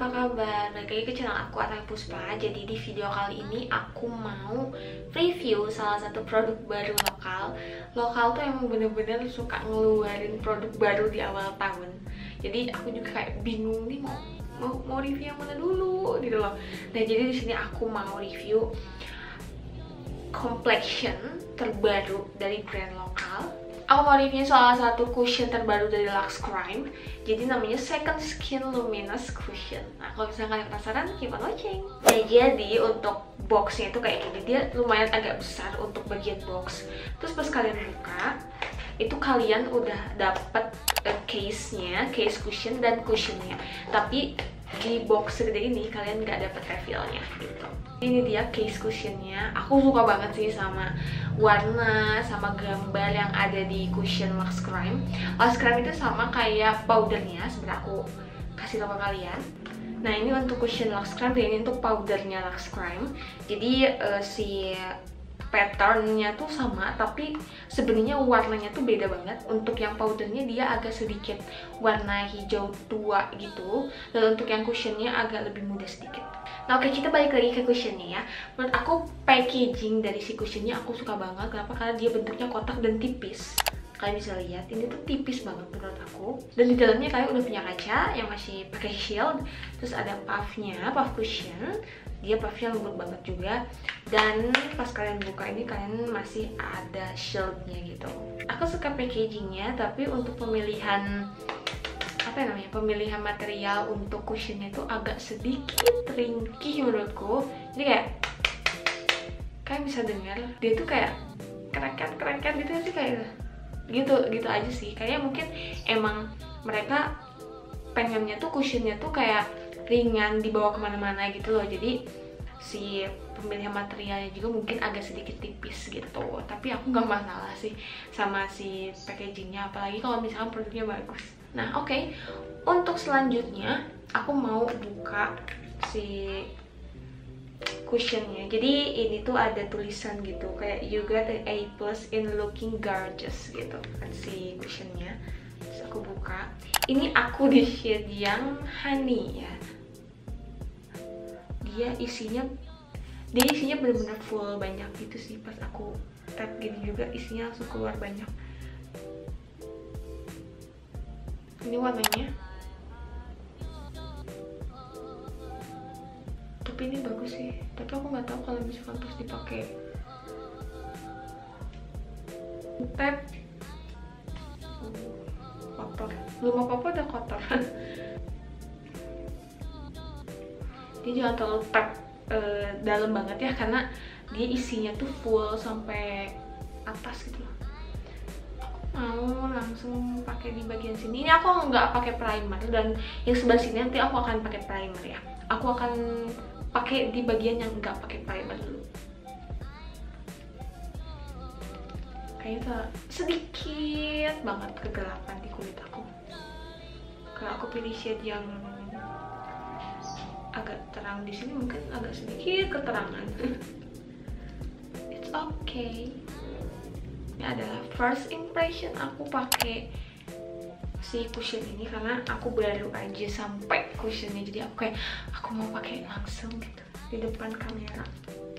apa kabar? Balik lagi ke channel aku Atai Puspa. Jadi di video kali ini aku mau review salah satu produk baru lokal. Lokal tuh emang bener-bener suka ngeluarin produk baru di awal tahun. Jadi aku juga kayak bingung nih mau mau, mau review yang mana dulu gitu loh. Nah jadi di sini aku mau review complexion terbaru dari brand lokal Aku mau review salah satu cushion terbaru dari Lux Crime. Jadi namanya Second Skin Luminous Cushion. Nah kalau misalnya kalian penasaran, keep on watching. Nah jadi untuk boxnya itu kayak gini. Dia lumayan agak besar untuk bagian box. Terus pas kalian buka Itu kalian udah dapet uh, case-nya, case cushion dan cushionnya. Tapi di box segede ini kalian nggak dapet refillnya gitu. Ini dia case cushionnya. Aku suka banget sih sama warna sama gambar yang ada di cushion Lux Crime. Lux Crime itu sama kayak powdernya sebenarnya aku kasih tau ke kalian. Nah ini untuk cushion Lux Crime dan ini untuk powdernya Lux Crime. Jadi uh, si patternnya tuh sama tapi sebenarnya warnanya tuh beda banget. Untuk yang powdernya dia agak sedikit warna hijau tua gitu dan untuk yang cushionnya agak lebih muda sedikit. Nah oke kita balik lagi ke cushionnya ya. Menurut aku packaging dari si cushionnya aku suka banget. Kenapa? Karena dia bentuknya kotak dan tipis kalian bisa lihat ini tuh tipis banget menurut aku. Dan di dalamnya kalian udah punya kaca yang masih pakai shield. Terus ada puffnya puff cushion. Dia puffnya lembut banget juga. Dan pas kalian buka ini kalian masih ada shieldnya gitu. Aku suka packagingnya tapi untuk pemilihan apa ya namanya pemilihan material untuk cushionnya tuh agak sedikit ringkih menurutku. Jadi kayak kalian bisa dengar dia tuh kayak kerekan kerekan gitu sih kayak gitu gitu aja sih. Kayaknya mungkin emang mereka pengennya tuh cushionnya tuh kayak ringan dibawa ke mana-mana gitu loh. Jadi si pemilihan materialnya juga mungkin agak sedikit tipis gitu. Tapi aku nggak masalah sih sama si packagingnya. Apalagi kalau misalkan produknya bagus. Nah oke. Okay. untuk selanjutnya aku mau buka si cushionnya jadi ini tuh ada tulisan gitu kayak you got an A plus in looking gorgeous gitu kan si cushionnya terus aku buka. Ini aku di shade yang honey ya. Dia isinya dia isinya bener-bener full banyak gitu sih. Pas aku tap gini juga isinya langsung keluar banyak. Ini warnanya tapi ini bagus sih. Tapi aku nggak tahu kalau misalkan terus dipakai. Tap. Kotor. Belum apa apa udah kotor. Dia jangan terlalu tap uh, dalam banget ya karena dia isinya tuh full sampai atas gitu loh. Mau langsung pakai di bagian sini. Ini aku nggak pakai primer dan yang sebelah sini nanti aku akan pakai primer ya. Aku akan pakai di bagian yang nggak pakai primer dulu. Kayaknya sedikit banget kegelapan di kulit aku. Kalau aku pilih shade yang agak terang di sini mungkin agak sedikit keterangan. It's okay. Ini adalah first impression aku pakai si cushion ini karena aku baru aja sampai cushionnya. Jadi aku kayak aku mau pakai langsung gitu di depan kamera.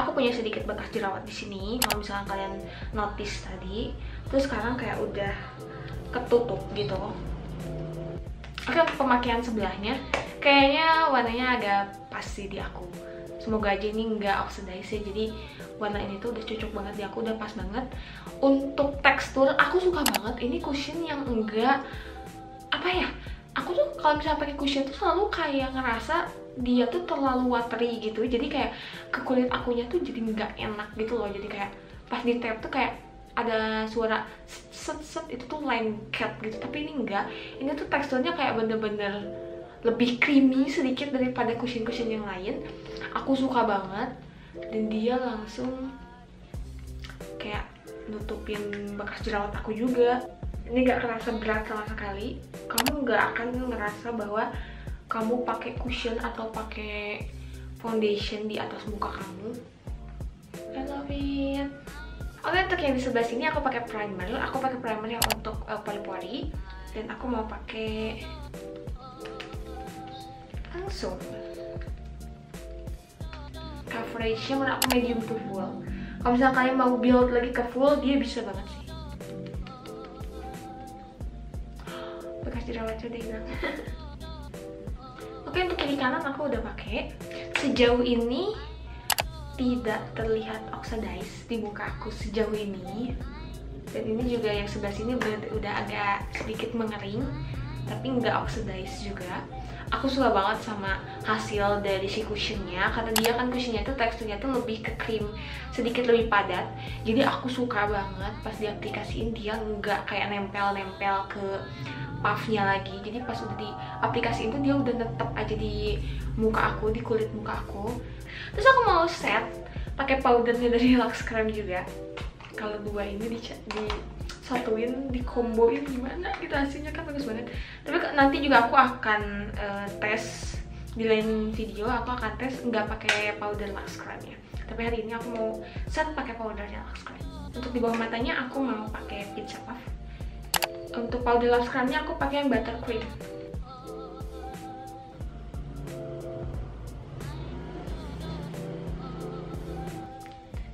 Aku punya sedikit bekas jerawat di sini kalau misalnya kalian notice tadi. Terus sekarang kayak udah ketutup gitu. Oke untuk pemakaian sebelahnya kayaknya warnanya agak pas sih di aku. Semoga aja ini nggak oxidize ya. Jadi warna ini tuh udah cocok banget di aku udah pas banget. Untuk tekstur aku suka banget. Ini cushion yang enggak apa ya aku tuh kalau misalnya pakai cushion tuh selalu kayak ngerasa dia tuh terlalu watery gitu. Jadi kayak ke kulit akunya tuh jadi nggak enak gitu loh. Jadi kayak pas di tap tuh kayak ada suara set set itu tuh lengket gitu. Tapi ini enggak ini tuh teksturnya kayak bener-bener lebih creamy sedikit daripada cushion-cushion yang lain. Aku suka banget. Dan dia langsung kayak nutupin bekas jerawat aku juga ini gak kerasa berat sama sekali. Kamu gak akan ngerasa bahwa kamu pakai cushion atau pakai foundation di atas muka kamu. I love it. Oke untuk yang di sebelah sini aku pakai primer. Aku pakai primer yang untuk uh, pori-pori. Dan aku mau pakai langsung. Coveragenya menurut aku medium to full. Kalau misalnya kalian mau build lagi ke full dia bisa banget sih bekas jerawatnya udah hilang oke untuk kiri kanan aku udah pakai. Sejauh ini tidak terlihat oxidize di muka aku sejauh ini. Dan ini juga yang sebelah sini udah agak sedikit mengering tapi nggak oxidize juga aku suka banget sama hasil dari si cushionnya karena dia kan cushionnya itu teksturnya tuh lebih ke krim sedikit lebih padat. Jadi aku suka banget pas diaplikasiin dia nggak kayak nempel-nempel ke puffnya lagi. Jadi pas udah diaplikasiin tuh dia udah tetep aja di muka aku di kulit muka aku. Terus aku mau set pakai powdernya dari Lux Creme juga. Kalau dua ini di, di satuin dikomboin gimana gitu hasilnya kan bagus banget. Tapi nanti juga aku akan uh, tes di lain video aku akan tes nggak pakai powder Creme ya. Tapi hari ini aku mau set pakai powdernya Lux Creme untuk di bawah matanya aku mau pakai pizza puff untuk powder Lux Creme-nya aku pakai yang buttercream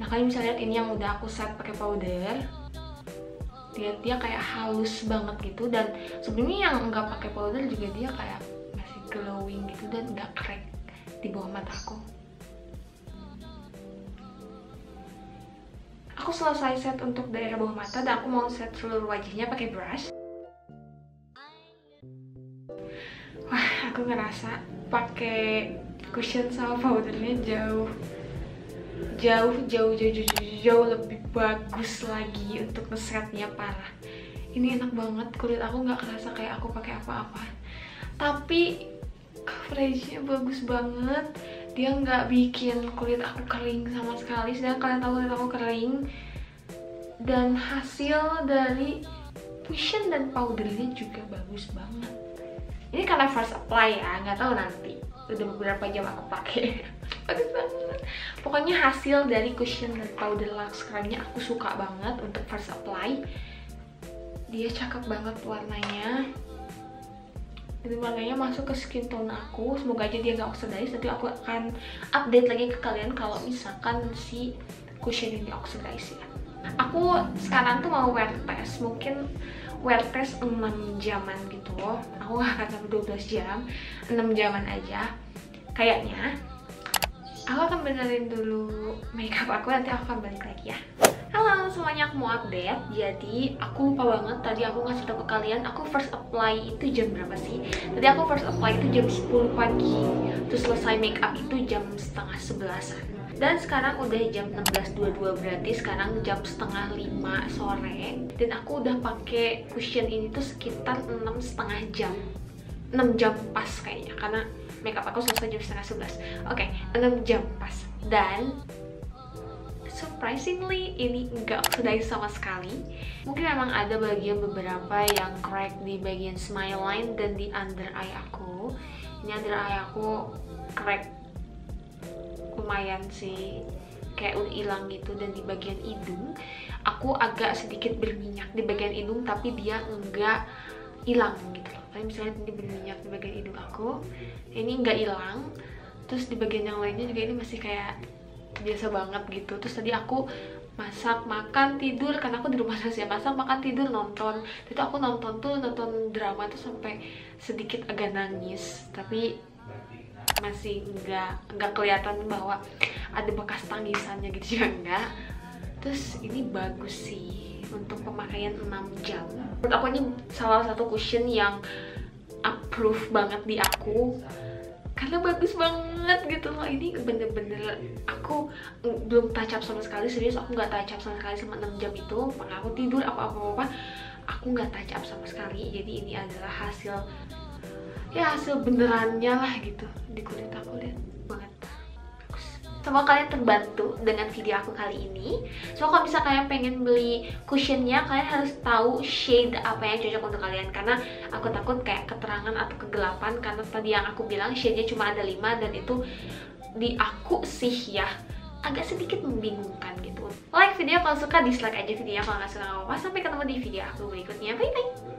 Nah kalian bisa lihat ini yang udah aku set pakai powder dia dia kayak halus banget gitu. Dan sebelumnya yang nggak pakai powder juga dia kayak masih glowing gitu dan nggak crack di bawah mata aku. Aku selesai set untuk daerah bawah mata dan aku mau set seluruh wajahnya pakai brush. Wah aku ngerasa pakai cushion sama powdernya jauh jauh jauh jauh jauh jauh, jauh lebih bagus lagi untuk ngesetnya parah. Ini enak banget kulit aku nggak kerasa kayak aku pakai apa-apa. Tapi coveragenya bagus banget. Dia nggak bikin kulit aku kering sama sekali. Sedangkan kalian tahu kulit aku kering. Dan hasil dari cushion dan powdernya juga bagus banget. Ini karena first apply ya nggak tahu nanti udah beberapa jam aku pakai. Bagus banget. Pokoknya hasil dari cushion dan powder Lux Creme-nya aku suka banget untuk first apply. Dia cakep banget warnanya. Ini warnanya masuk ke skin tone aku. Semoga aja dia gak oxidize nanti aku akan update lagi ke kalian kalau misalkan si cushion ini oxidize ya. Aku sekarang tuh mau wear test. Mungkin wear test 6 jaman gitu aku gak akan sampai 12 jam. 6 jaman aja kayaknya aku akan benerin dulu makeup aku nanti aku akan balik lagi ya. Halo semuanya aku mau update. Jadi aku lupa banget tadi aku ngasih tau ke kalian Aku first apply itu jam berapa sih? Tadi aku first apply itu jam 10 pagi. Terus selesai makeup itu jam setengah sebelasan. Dan sekarang udah jam 16.22 Berarti sekarang jam setengah 5 sore. Dan aku udah pakai cushion ini tuh sekitar 6 setengah jam. 6 jam pas kayaknya Karena makeup aku selesai jam setengah sebelas. Oke okay, 6 jam pas. Dan surprisingly ini enggak oxidize sama sekali. Mungkin memang ada bagian beberapa yang crack di bagian smile line dan di under eye aku. Ini under eye aku crack lumayan sih. Kayak udah hilang gitu dan di bagian hidung. Aku agak sedikit berminyak di bagian hidung tapi dia enggak hilang gitu loh. Kalian misalnya ini berminyak di bagian hidung aku ini nggak hilang. Terus di bagian yang lainnya juga ini masih kayak biasa banget gitu. Terus tadi aku masak makan tidur karena aku di rumah saja masak makan tidur nonton. Itu aku nonton tuh nonton drama tuh sampai sedikit agak nangis. Tapi masih nggak nggak kelihatan bahwa ada bekas tangisannya gitu juga enggak terus ini bagus sih untuk pemakaian 6 jam. Menurut aku ini salah satu cushion yang approve banget di aku. Karena bagus banget gitu loh. Ini bener-bener aku belum touch up sama sekali. Serius aku nggak touch up sama sekali sama 6 jam itu. Maka aku tidur apa-apa aku nggak touch up sama sekali. Jadi ini adalah hasil ya hasil benerannya lah gitu di kulit aku lihat Semoga kalian terbantu dengan video aku kali ini. So kalau misalnya kalian pengen beli cushionnya Kalian harus tahu shade apa yang cocok untuk kalian. Karena aku takut kayak keterangan atau kegelapan Karena tadi yang aku bilang shade-nya cuma ada 5 Dan itu di aku sih ya agak sedikit membingungkan gitu. Like video kalau suka, dislike aja videonya kalau nggak suka apa-apa. Sampai ketemu di video aku berikutnya, bye-bye